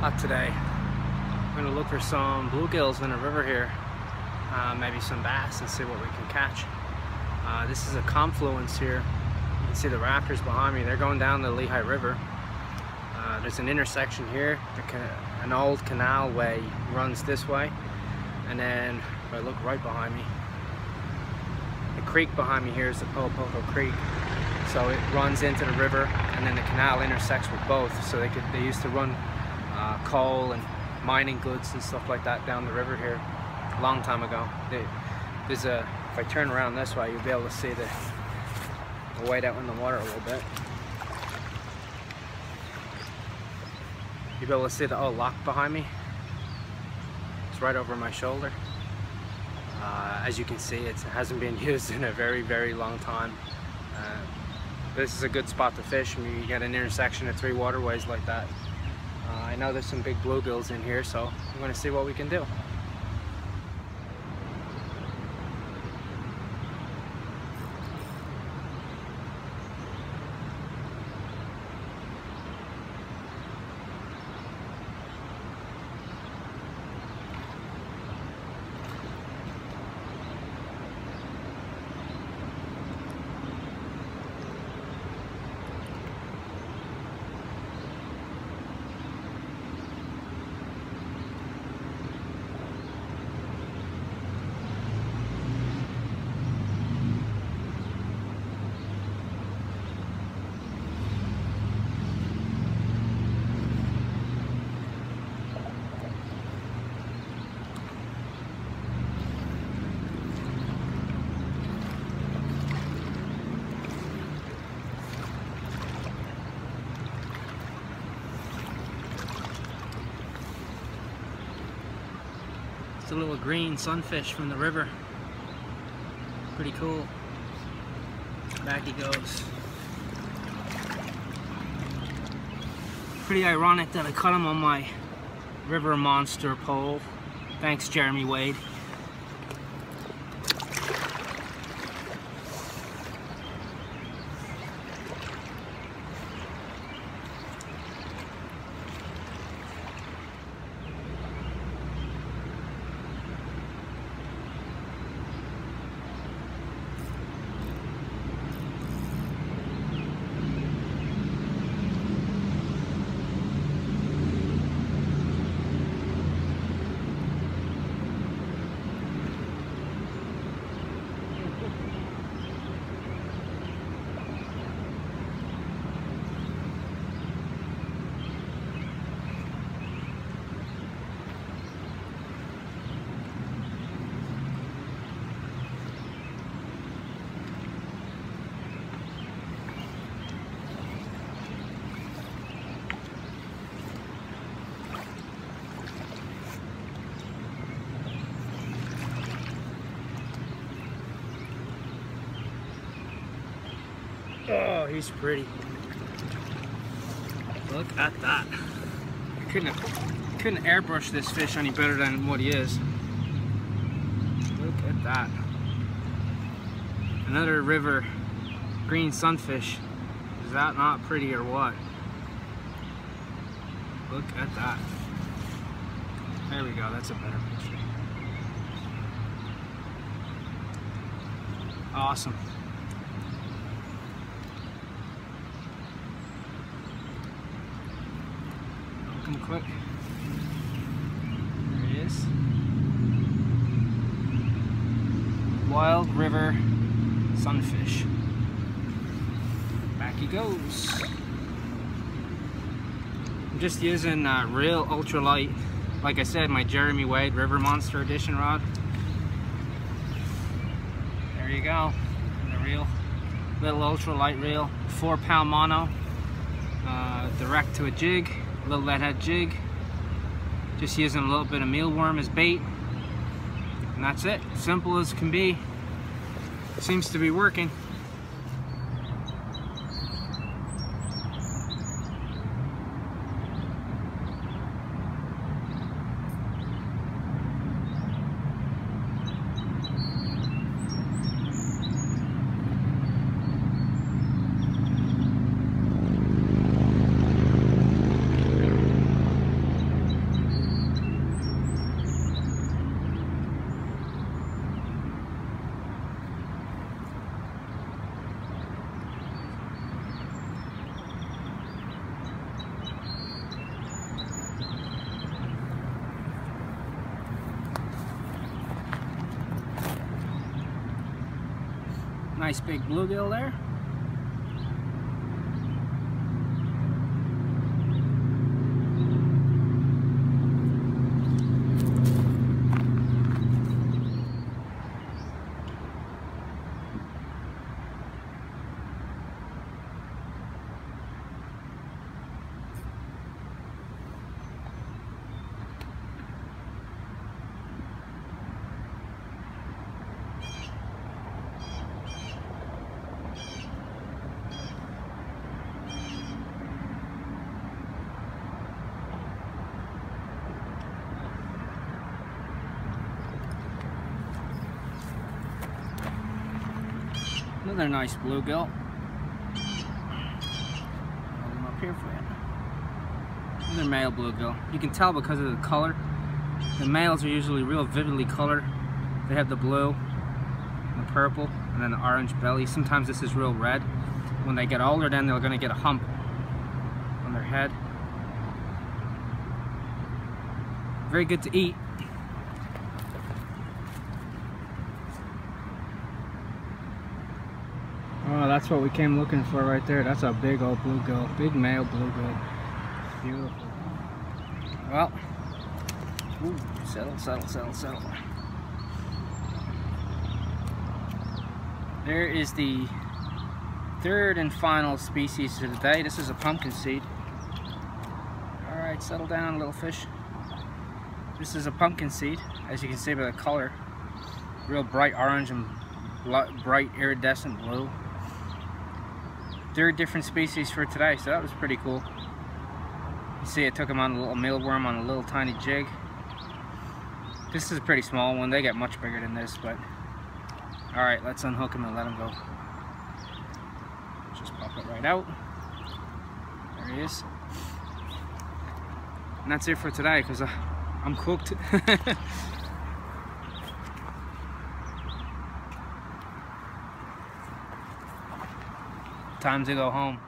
Hot today. I'm gonna look for some bluegills in the river here. Uh, maybe some bass and see what we can catch. Uh, this is a confluence here. You can see the rafters behind me. They're going down the Lehigh River. Uh, there's an intersection here. An old canal way runs this way. And then if I look right behind me, the creek behind me here is the Pohopoco Creek. So it runs into the river and then the canal intersects with both. So they could they used to run uh, coal and mining goods and stuff like that down the river here a long time ago. They, there's a, if I turn around this way, you'll be able to see the, the white out in the water a little bit. You'll be able to see the old lock behind me. It's right over my shoulder. Uh, as you can see, it hasn't been used in a very, very long time. This is a good spot to fish when you get an intersection of three waterways like that. Uh, I know there's some big bluegills in here, so I'm to see what we can do. Little green sunfish from the river. Pretty cool. Back he goes. Pretty ironic that I caught him on my river monster pole. Thanks Jeremy Wade. Oh, he's pretty. Look at that. I couldn't have, couldn't airbrush this fish any better than what he is. Look at that. Another river green sunfish. Is that not pretty or what? Look at that. There we go, that's a better picture. Awesome. Quick. There he is. Wild River Sunfish. Back he goes. I'm just using uh, real ultralight, like I said, my Jeremy Wade River Monster Edition rod. There you go. The reel, little ultralight reel, four pound mono, uh, direct to a jig little lead head jig. Just using a little bit of mealworm as bait. And that's it. Simple as can be. Seems to be working. Nice big bluegill there. Another nice bluegill. Hold them up here for you. Another male bluegill. You can tell because of the color. The males are usually real vividly colored. They have the blue, the purple, and then the orange belly. Sometimes this is real red. When they get older, then they're gonna get a hump on their head. Very good to eat. That's what we came looking for right there. That's a big old bluegill. Big male bluegill. Beautiful. Well, ooh, settle, settle, settle, settle. There is the third and final species of the day. This is a pumpkin seed. Alright, settle down, little fish. This is a pumpkin seed, as you can see by the color. Real bright orange and bright iridescent blue third different species for today, so that was pretty cool. You see I took them on a little mealworm on a little tiny jig. This is a pretty small one. They get much bigger than this, but alright, let's unhook him and let him go. Just pop it right out. There he is. And that's it for today because uh, I'm cooked. Time to go home.